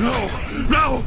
No! No!